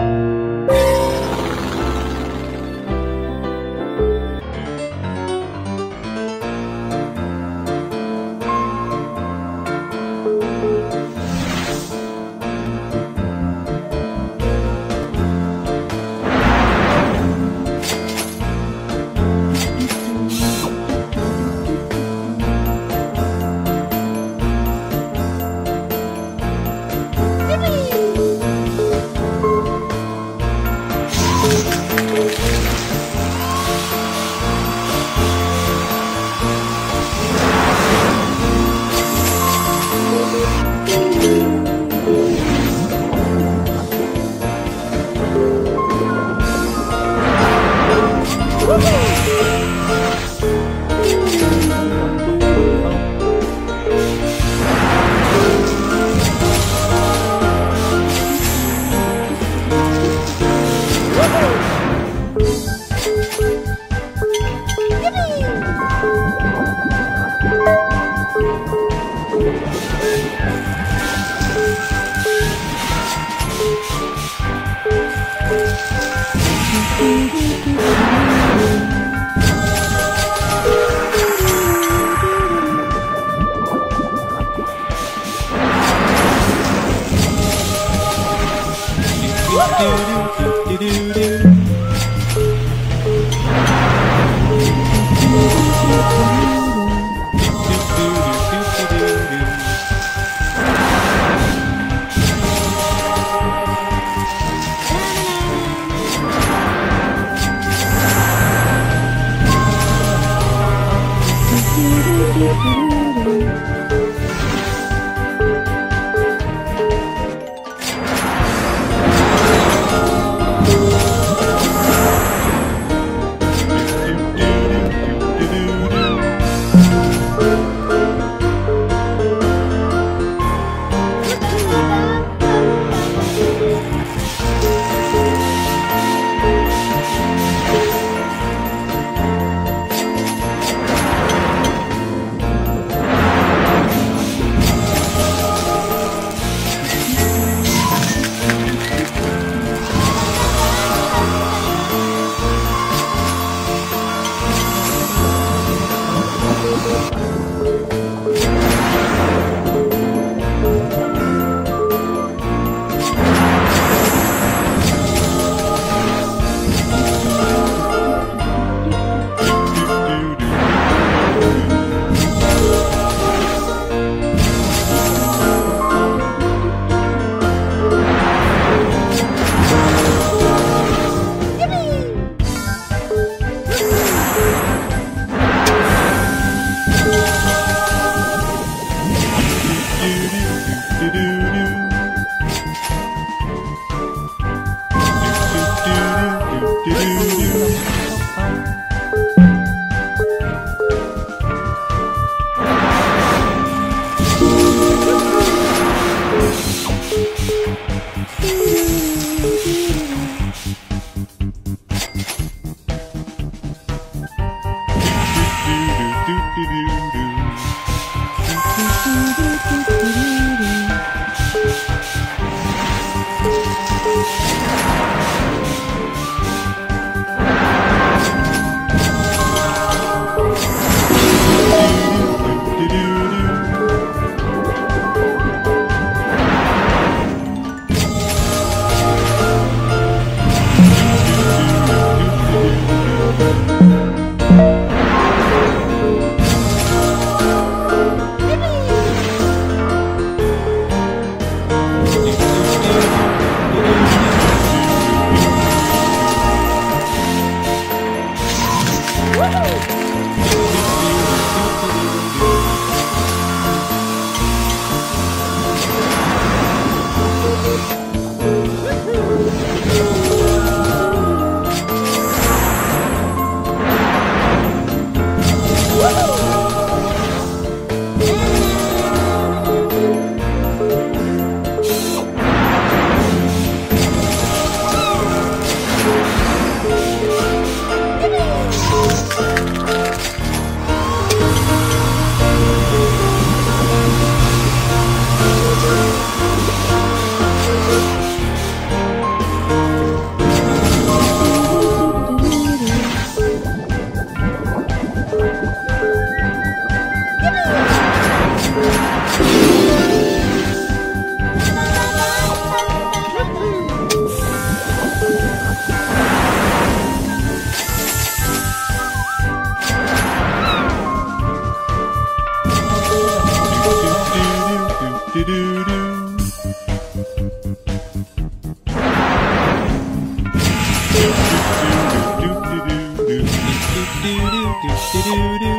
Thank do do Do do do.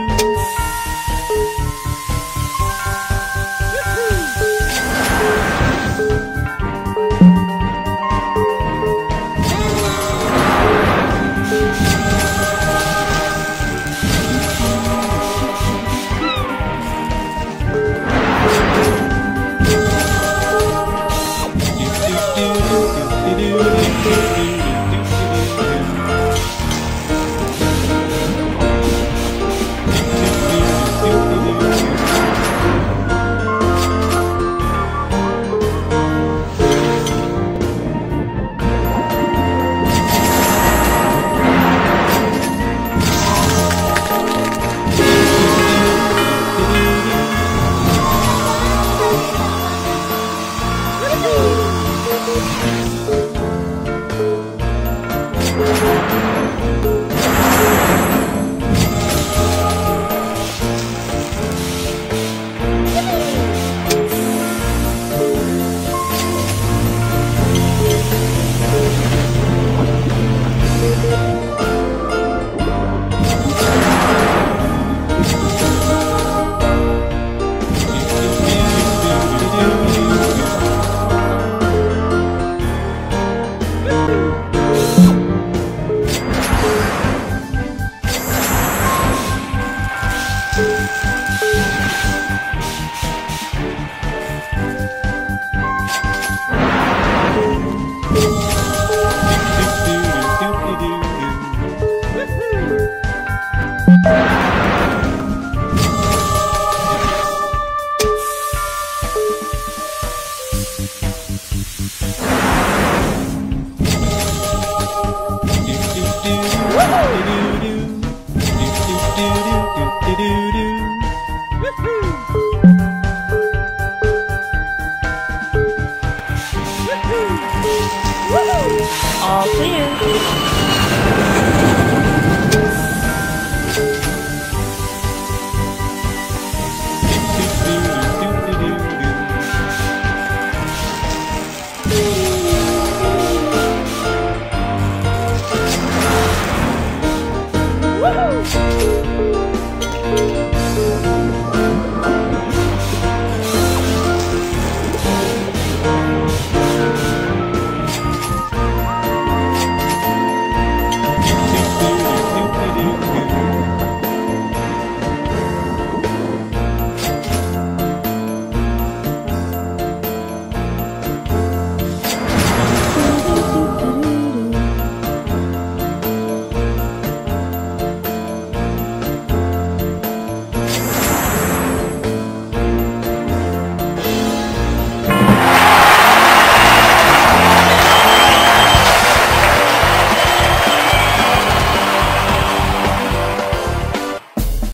All clear.